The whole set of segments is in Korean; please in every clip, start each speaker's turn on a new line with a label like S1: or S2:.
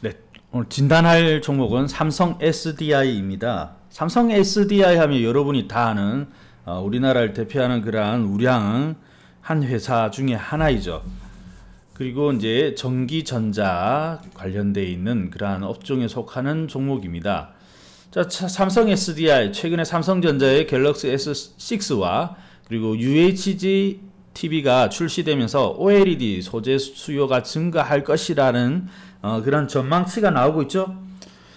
S1: 네, 오늘 진단할 종목은 삼성 SDI입니다. 삼성 SDI 하면 여러분이 다 아는 어, 우리나라를 대표하는 그러한 우량 한 회사 중에 하나이죠. 그리고 이제 전기전자 관련돼 있는 그러한 업종에 속하는 종목입니다. 자, 삼성 SDI 최근에 삼성전자의 갤럭시 S6와 그리고 UHG TV가 출시되면서 OLED 소재 수요가 증가할 것이라는 어, 그런 전망치가 나오고 있죠.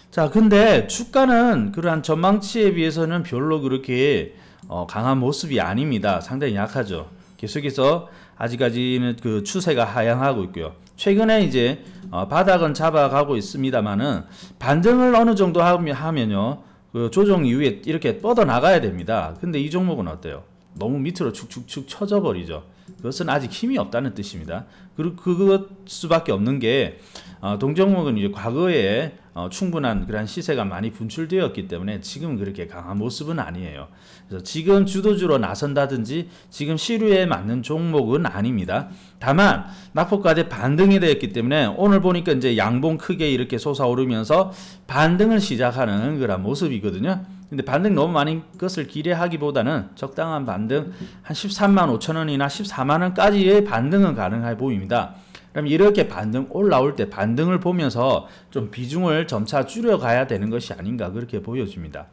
S1: 자, 근데 주가는 그러한 전망치에 비해서는 별로 그렇게 어, 강한 모습이 아닙니다. 상당히 약하죠. 계속해서 아직까지는 그 추세가 하향하고 있고요. 최근에 이제 어, 바닥은 잡아가고 있습니다만은 반등을 어느 정도 하면요. 그 조정 이후에 이렇게 뻗어 나가야 됩니다. 근데 이 종목은 어때요? 너무 밑으로 축축축 쳐져 버리죠. 그것은 아직 힘이 없다는 뜻입니다. 그리고 그것 수밖에 없는 게 어, 동종목은 이제 과거에 어, 충분한 그런 시세가 많이 분출되었기 때문에 지금 그렇게 강한 모습은 아니에요. 그래서 지금 주도주로 나선다든지 지금 시류에 맞는 종목은 아닙니다. 다만 낙폭까지 반등이 되었기 때문에 오늘 보니까 이제 양봉 크게 이렇게 솟아오르면서 반등을 시작하는 그런 모습이거든요. 근데 반등 너무 많이 것을 기대하기보다는 적당한 반등 한 13만 5천 원이나 14만 원까지의 반등은 가능해 보입니다. 그럼 이렇게 반등 올라올 때 반등을 보면서 좀 비중을 점차 줄여가야 되는 것이 아닌가 그렇게 보여집니다.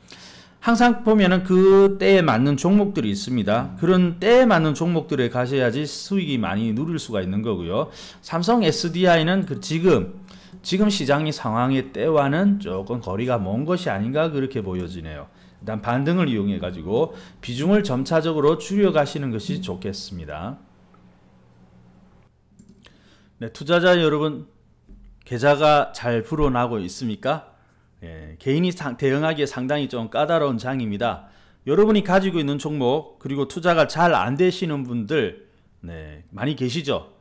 S1: 항상 보면은 그 때에 맞는 종목들이 있습니다. 그런 때에 맞는 종목들에 가셔야지 수익이 많이 누릴 수가 있는 거고요. 삼성 SDI는 그 지금 지금 시장의 상황의 때와는 조금 거리가 먼 것이 아닌가 그렇게 보여지네요. 일단 반등을 이용해 가지고 비중을 점차적으로 줄여 가시는 것이 좋겠습니다. 네, 투자자 여러분 계좌가 잘 불어나고 있습니까? 예, 개인이 상, 대응하기에 상당히 좀 까다로운 장입니다. 여러분이 가지고 있는 종목 그리고 투자가 잘 안 되시는 분들 네, 많이 계시죠?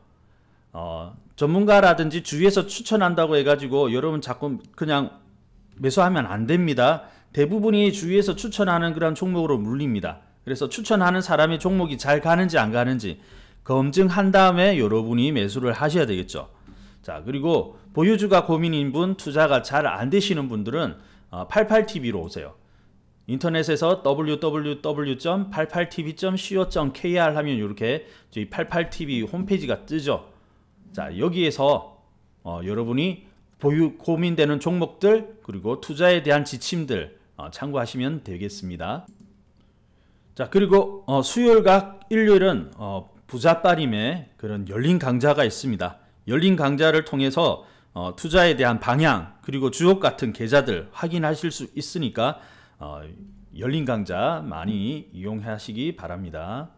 S1: 어, 전문가라든지 주위에서 추천한다고 해가지고 여러분 자꾸 그냥 매수하면 안 됩니다. 대부분이 주위에서 추천하는 그런 종목으로 물립니다. 그래서 추천하는 사람의 종목이 잘 가는지 안 가는지 검증한 다음에 여러분이 매수를 하셔야 되겠죠. 자, 그리고 보유주가 고민인 분, 투자가 잘 안 되시는 분들은 88TV로 어, 오세요. 인터넷에서 www.88tv.co.kr 하면 이렇게 저희 88TV 홈페이지가 뜨죠. 자, 여기에서 어, 여러분이 보유 고민되는 종목들 그리고 투자에 대한 지침들 어, 참고하시면 되겠습니다. 자, 그리고 어, 수요일과 일요일은 어, 부자빠림의 그런 열린 강좌가 있습니다. 열린 강좌를 통해서 어, 투자에 대한 방향 그리고 주옥 같은 계좌들 확인하실 수 있으니까 어, 열린 강좌 많이 이용하시기 바랍니다.